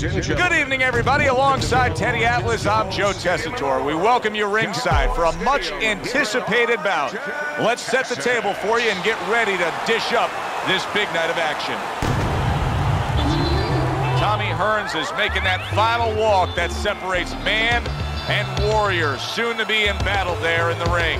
Good evening, everybody. Alongside Teddy Atlas, I'm Joe Tessitore. We welcome you ringside for a much-anticipated bout. Let's set the table for you and get ready to dish up this big night of action. Tommy Hearns is making that final walk that separates man and warrior, soon to be in battle there in the ring.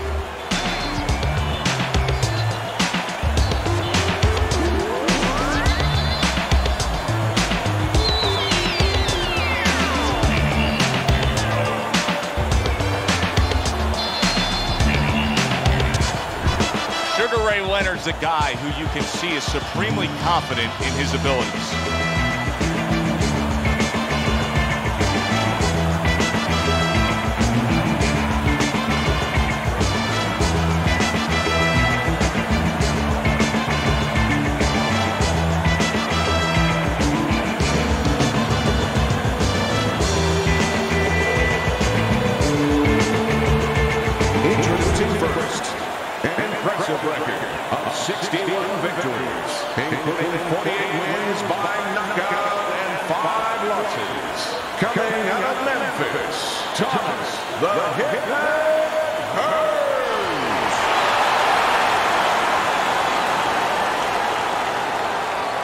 Leonard's a guy who you can see is supremely confident in his abilities.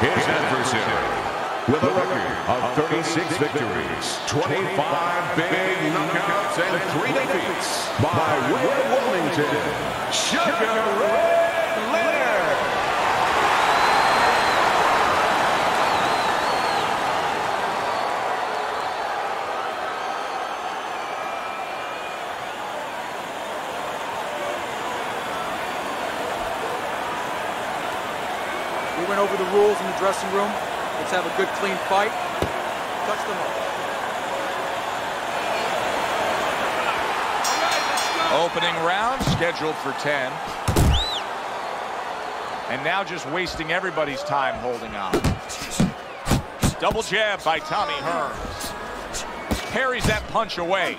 His adversary, with a record of 36 victories, 25 big knockouts, and 3 defeats, by of Wilmington, Sugar Ray Leonard. We went over the rules in the dressing room. Let's have a good, clean fight. Touch them up. Opening round scheduled for 10. And now just wasting everybody's time holding on. Double jab by Tommy Hearns. Carries that punch away.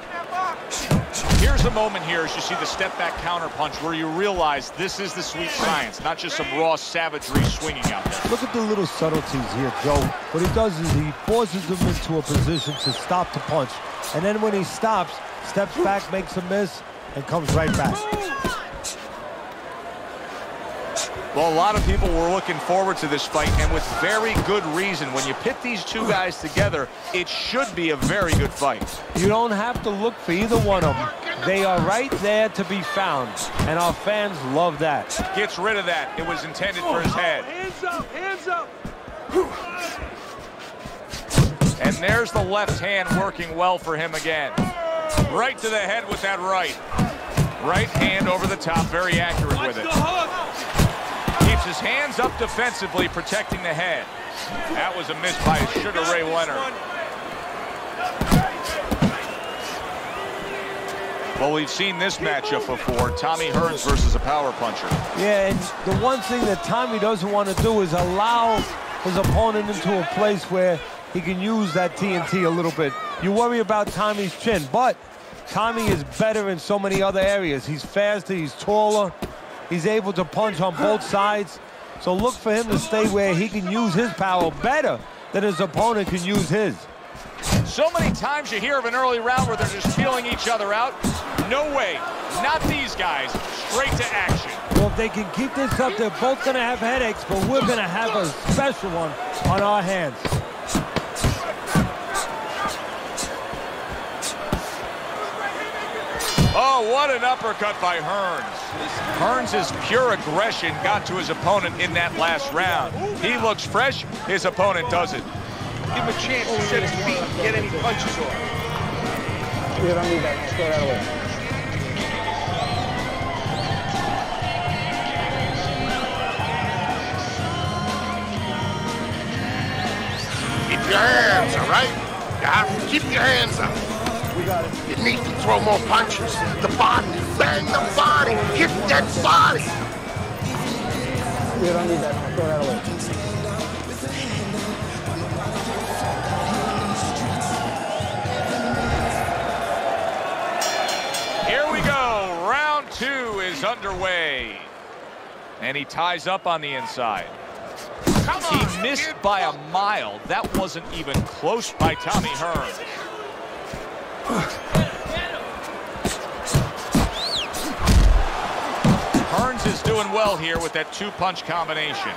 Here's a moment here as you see the step back counter punch where you realize this is the sweet science, not just some raw savagery swinging out there. Look at the little subtleties here, Joe. What he does is he forces him into a position to stop the punch. And then when he stops, steps back, makes a miss, and comes right back. Well, a lot of people were looking forward to this fight, and with very good reason. When you pit these two guys together, it should be a very good fight. You don't have to look for either one of them. They are right there to be found, and our fans love that. Gets rid of that. It was intended for his head. Hands up, hands up. And there's the left hand working well for him again. Right to the head with that right. Right hand over the top, very accurate with it. Keeps his hands up defensively, protecting the head. That was a miss by Sugar Ray Leonard. Well, we've seen this matchup before. Tommy Hearns versus a power puncher. Yeah, and the one thing that Tommy doesn't want to do is allow his opponent into a place where he can use that TNT a little bit. You worry about Tommy's chin, but Tommy is better in so many other areas. He's faster, he's taller, he's able to punch on both sides. So look for him to stay where he can use his power better than his opponent can use his. So many times you hear of an early round where they're just feeling each other out. No way. Not these guys. Straight to action. Well, if they can keep this up, they're both going to have headaches, but we're going to have a special one on our hands. Oh, what an uppercut by Hearns. Hearns' pure aggression got to his opponent in that last round. He looks fresh, his opponent doesn't. Give him a chance to set his feet and get any punches off. We don't need that. Let's throw that away. Keep your hands, all right? You have to keep your hands up. We got it. You need to throw more punches. The body, bang the body, hit that body. We don't need that. Let's throw that away. Here we go. Round two is underway. And he ties up on the inside. He missed by a mile. That wasn't even close by Tommy Hearns. doing well here with that two-punch combination.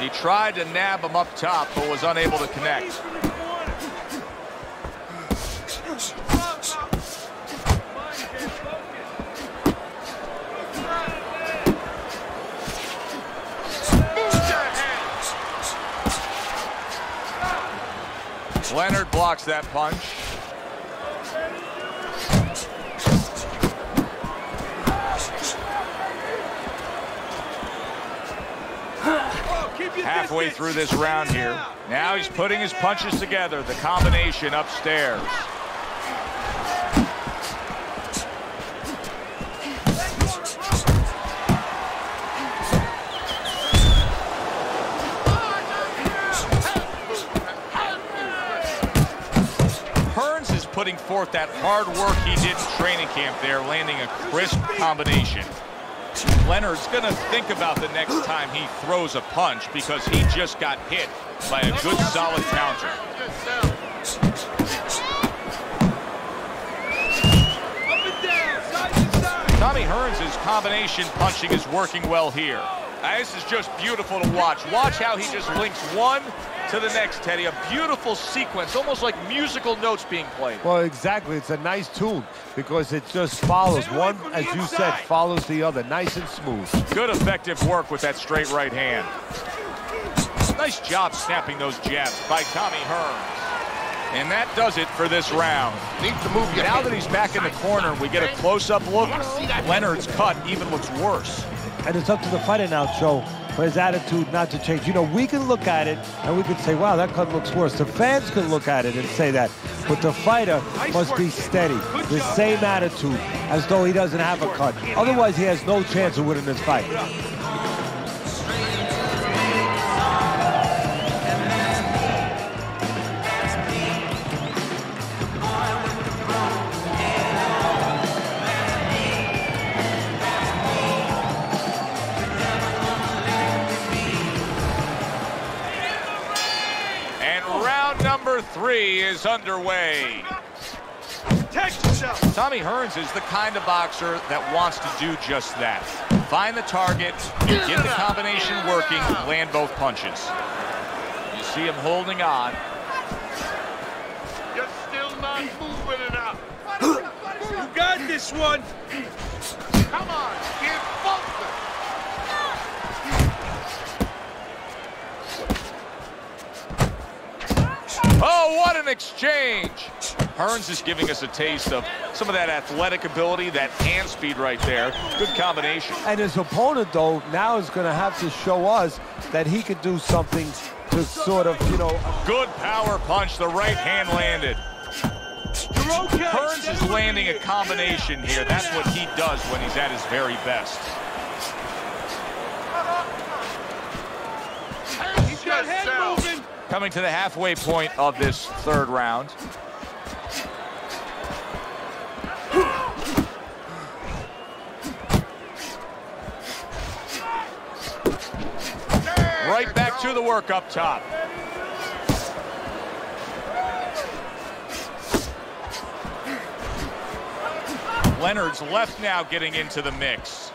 He tried to nab him up top, but was unable to connect. Leonard blocks that punch. Halfway through this round here. Now he's putting his punches together. The combination upstairs. Hearns is putting forth that hard work he did in training camp there, landing a crisp combination. Leonard's going to think about the next time he throws a punch because he just got hit by a good solid counter. Tommy Hearns' combination punching is working well here. This is just beautiful to watch. Watch how he just links one to the next, Teddy. A beautiful sequence, almost like musical notes being played. Well, exactly. It's a nice tune because it just follows. One, as you said, follows the other. Nice and smooth. Good effective work with that straight right hand. Nice job snapping those jabs by Tommy Hearns. And that does it for this round. Need to move your Now that he's back in the corner, we get a close-up look. Leonard's cut even looks worse. And it's up to the fighter now, Joe, for his attitude not to change. You know, we can look at it and we can say, wow, that cut looks worse. The fans can look at it and say that. But the fighter must be steady, the same attitude, as though he doesn't have a cut. Otherwise, he has no chance of winning this fight. Three is underway. Tommy Hearns is the kind of boxer that wants to do just that. Find the target, get the combination working, land both punches. You see him holding on. You're still not moving enough. You got this one. Come on, get Oh, what an exchange! Hearns is giving us a taste of some of that athletic ability, that hand speed right there. Good combination. And his opponent, though, now is going to have to show us that he could do something to sort of, you know, Good power punch, the right hand landed. Hearns is landing a combination here. That's what he does when he's at his very best. He's got head moving. Coming to the halfway point of this third round. Right back to the work up top. Leonard's left now getting into the mix.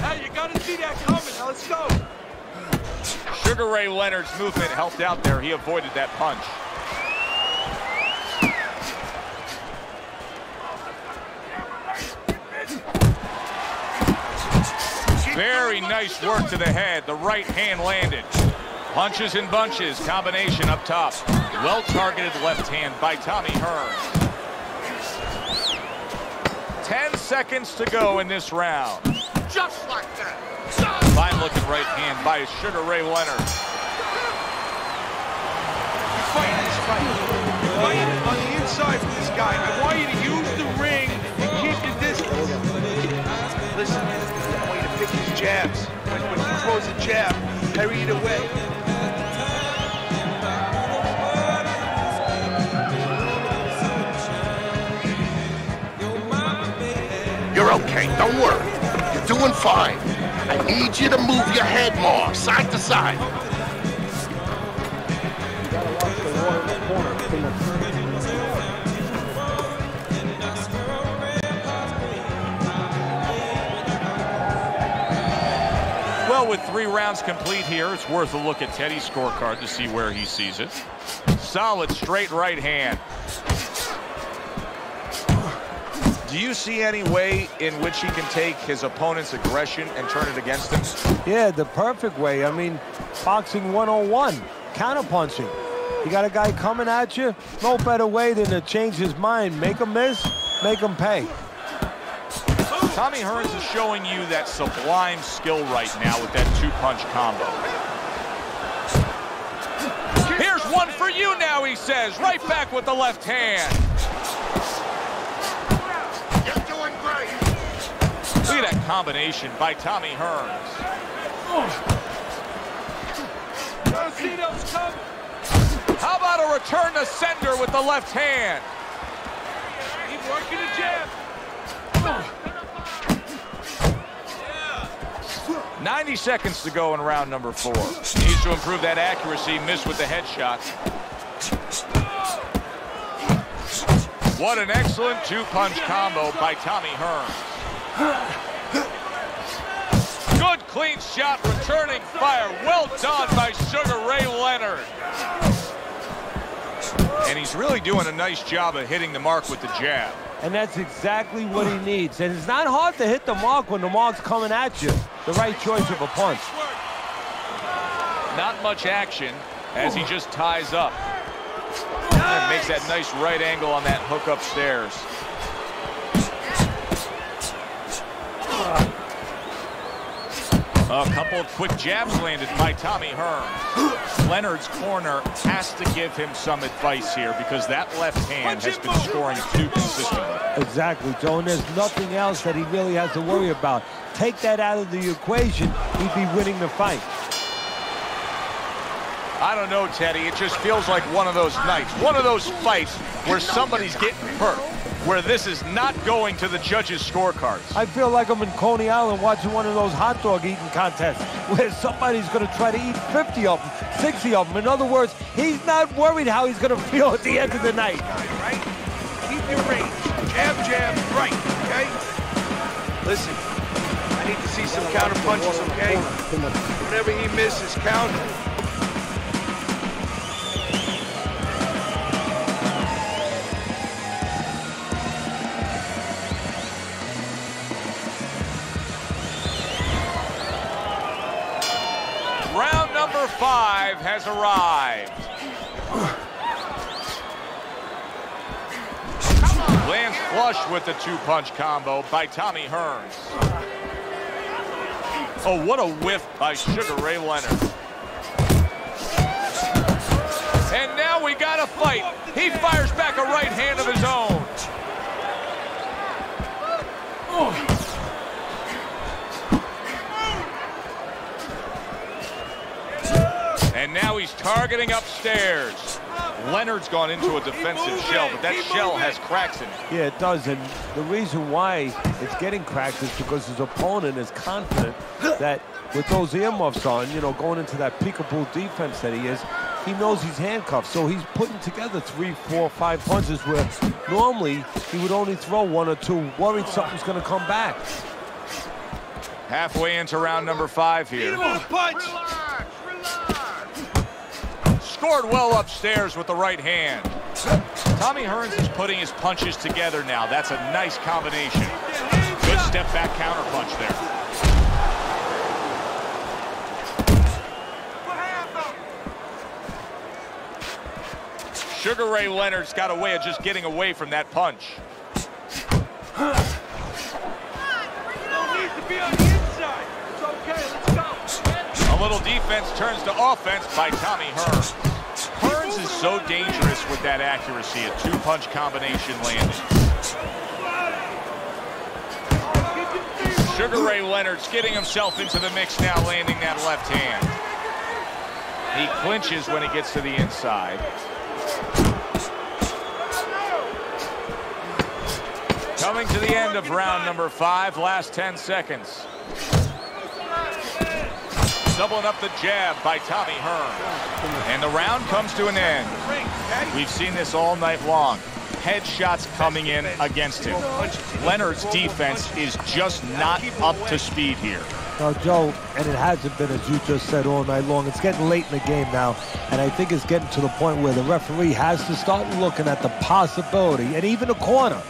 Hey, you gotta see that coming. Let's go. Sugar Ray Leonard's movement helped out there. He avoided that punch. Very nice work to the head. The right hand landed. Punches and bunches. Combination up top. Well-targeted left hand by Tommy Hearns. 10 seconds to go in this round. Just looking right hand by Sugar Ray Leonard. Fight this fight. Fight on the inside with this guy. I want you to use the ring and keep your distance. Listen, I want you to pick his jabs. When, when he throws a jab, parry it away. You're okay. Don't worry. You're doing fine. I need you to move your head more, side to side. Well, with three rounds complete here, it's worth a look at Teddy's scorecard to see where he sees it. Solid straight right hand. Do you see any way in which he can take his opponent's aggression and turn it against him? Yeah, the perfect way. I mean, boxing 101, counterpunching. You got a guy coming at you, no better way than to change his mind. Make him miss, make him pay. Tommy Hearns is showing you that sublime skill right now with that two-punch combo. Here's one for you now, he says. Right back with the left hand. At that combination by Tommy Hearns. How about a return to sender with the left hand? Keep working the jab. 90 seconds to go in round number four. Needs to improve that accuracy. Missed with the headshot. What an excellent two-punch combo by Tommy Hearns. Good clean shot, returning fire. Well done by Sugar Ray Leonard. And he's really doing a nice job of hitting the mark with the jab. And that's exactly what he needs. And it's not hard to hit the mark when the mark's coming at you. The right choice of a punch. Not much action as he just ties up. And makes that nice right angle on that hook upstairs. A couple of quick jabs landed by Tommy Hearns. Leonard's corner has to give him some advice here because that left hand has been scoring too consistently. Exactly, Joe. And there's nothing else that he really has to worry about. Take that out of the equation, he'd be winning the fight. I don't know, Teddy. It just feels like one of those nights, one of those fights where somebody's getting hurt, where this is not going to the judges' scorecards. I feel like I'm in Coney Island watching one of those hot dog eating contests where somebody's going to try to eat 50 of them, 60 of them. In other words, he's not worried how he's going to feel at the end of the night. Right? Keep your range. Jab, jab, right, okay? Listen, I need to see some counter punches, okay? Whenever he misses, counter. Five has arrived. Lands flush with the two-punch combo by Tommy Hearns. Oh, what a whiff by Sugar Ray Leonard. And now we got a fight. He fires back a right hand of his own. And he's targeting upstairs. Leonard's gone into a defensive shell, but that shell has cracks in it. Yeah, it does. And the reason why it's getting cracked is because his opponent is confident that with those earmuffs on, you know, going into that peekaboo defense that he is, he knows he's handcuffed. So he's putting together three, four, five punches where normally he would only throw one or two, worried something's going to come back. Halfway into round number five here. One punch. Scored well upstairs with the right hand. Tommy Hearns is putting his punches together now. That's a nice combination. Good step back counter punch there. Sugar Ray Leonard's got a way of just getting away from that punch. A little defense turns to offense by Tommy Hearns. So dangerous with that accuracy, a two-punch combination landing. Sugar Ray Leonard's getting himself into the mix now, landing that left hand. He clinches when he gets to the inside. Coming to the end of round number five, last 10 seconds. Doubling up the jab by Tommy Hearns. And the round comes to an end. We've seen this all night long. Headshots coming in against him. Leonard's defense is just not up to speed here. Now, Joe, and it hasn't been, as you just said, all night long. It's getting late in the game now, and I think it's getting to the point where the referee has to start looking at the possibility, and even the corner,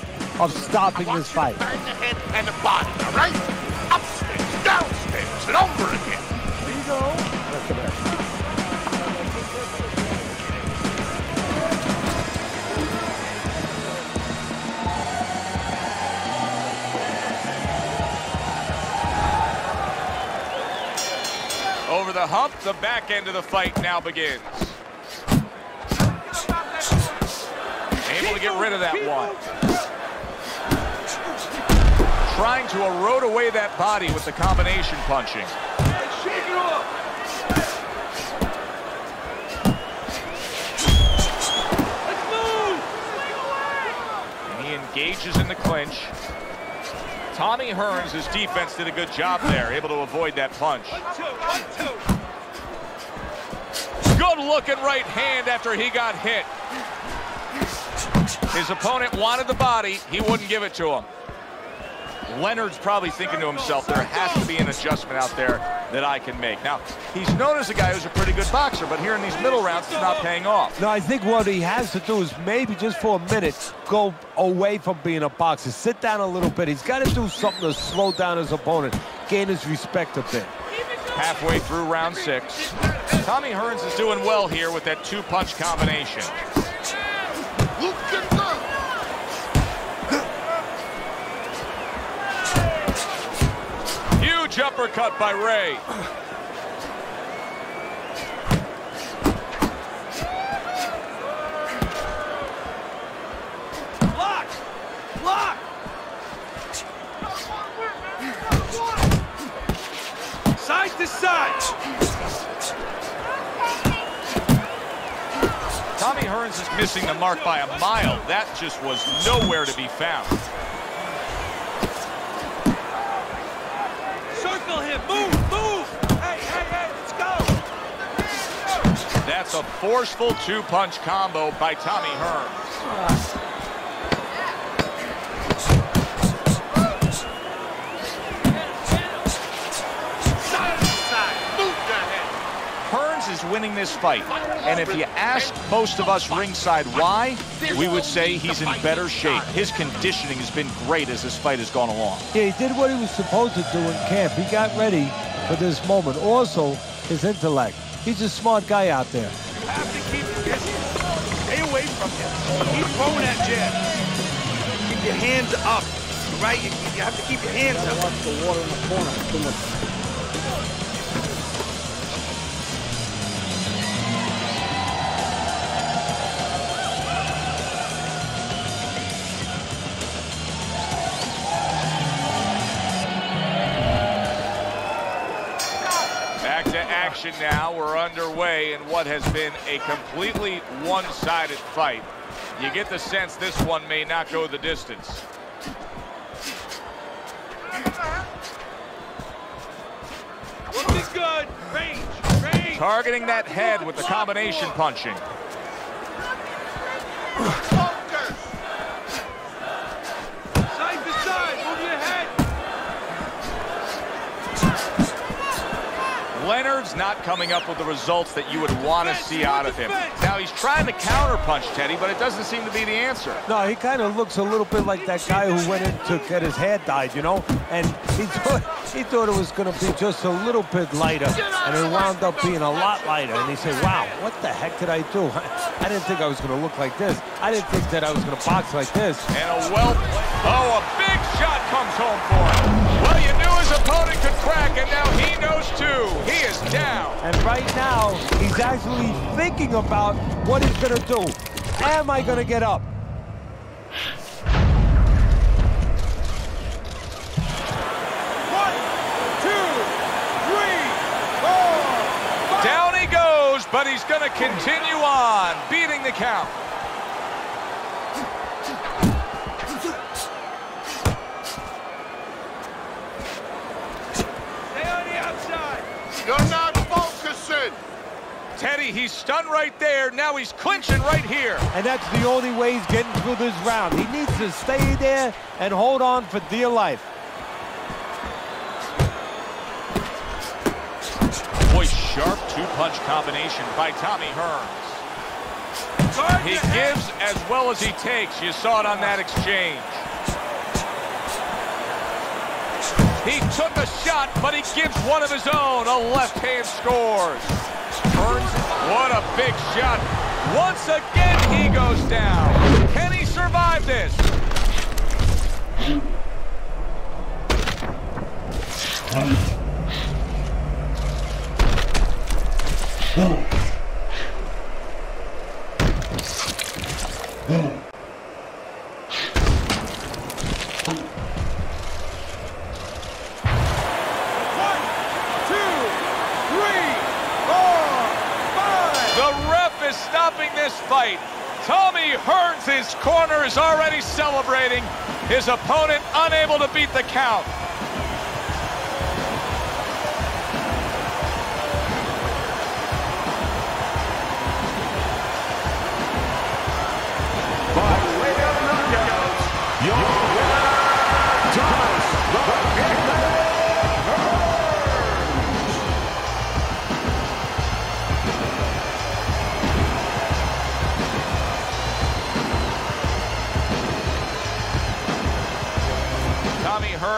of stopping this fight. Bang the head and the body, all right? Upstairs, downstairs, and over again. Over the hump, the back end of the fight now begins. Able to get rid of that one. Trying to erode away that body with the combination punching. Engages in the clinch. Tommy Hearns, his defense did a good job there, able to avoid that punch. Two, one, two. Good looking right hand after he got hit. His opponent wanted the body. He wouldn't give it to him. Leonard's probably thinking to himself, there has to be an adjustment out there that I can make. Now, he's known as a guy who's a pretty good boxer, but here in these middle rounds, it's not paying off. No, I think what he has to do is maybe just for a minute go away from being a boxer. Sit down a little bit. He's got to do something to slow down his opponent, gain his respect a bit. Halfway through round six. Tommy Hearns is doing well here with that two-punch combination. Huge uppercut by Ray. Lock. Lock. Side to side. Tommy Hearns is missing the mark by a mile. That just was nowhere to be found. That's a forceful two-punch combo by Tommy Hearns. Hearns is winning this fight, and if you ask most of us ringside why, we would say he's in better shape. His conditioning has been great as this fight has gone along. Yeah, he did what he was supposed to do in camp. He got ready for this moment. Also, his intellect. He's a smart guy out there. You have to keep distance. Stay away from him. Keep throwing that jab. Keep your hands up. Right? You, you have to keep your hands up. Watch the water in the corner. Too much. Action now. We're underway in what has been a completely one-sided fight. You get the sense this one may not go the distance. Looking good. Range. Range. Targeting that head with the combination punching. Leonard's not coming up with the results that you would want to see out of him. Now, he's trying to counterpunch Teddy, but it doesn't seem to be the answer. No, he kind of looks a little bit like that guy who went in to get his hair dyed, you know? And he thought, he thought it was going to be just a little bit lighter, and it wound up being a lot lighter. And he said, wow, what the heck did I do? I didn't think I was going to look like this. I didn't think that I was going to box like this. And a well, oh, a big shot comes home for him. Opponent could crack, and now he knows too. He is down. And right now, he's actually thinking about what he's going to do. Am I going to get up? One, two, three, four. Down he goes, but he's going to continue on, beating the count. Teddy, he's stunned right there. Now he's clinching right here. And that's the only way he's getting through this round. He needs to stay there and hold on for dear life. Boy, sharp two-punch combination by Tommy Hearns. He gives as well as he takes. You saw it on that exchange. He took a shot, but he gives one of his own. A left hand scores. Hearns, what a big shot. Once again, he goes down. Can he survive this? The is stopping this fight. Tommy Hearns' his corner is already celebrating. His opponent unable to beat the count.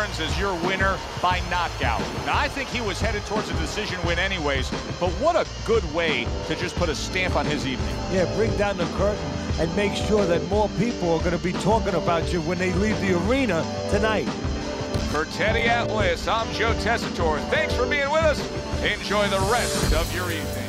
Is your winner by knockout. Now, I think he was headed towards a decision win anyways, but what a good way to just put a stamp on his evening. Yeah, bring down the curtain and make sure that more people are going to be talking about you when they leave the arena tonight. For Teddy Atlas, I'm Joe Tessitore. Thanks for being with us. Enjoy the rest of your evening.